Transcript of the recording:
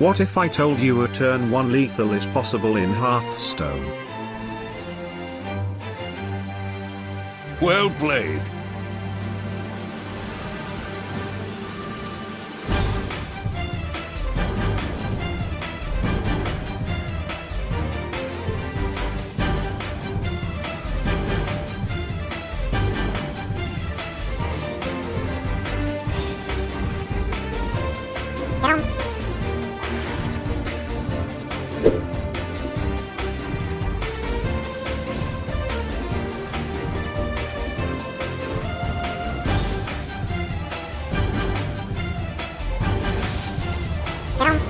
What if I told you a turn 1 lethal is possible in Hearthstone? Well played. Đúng không?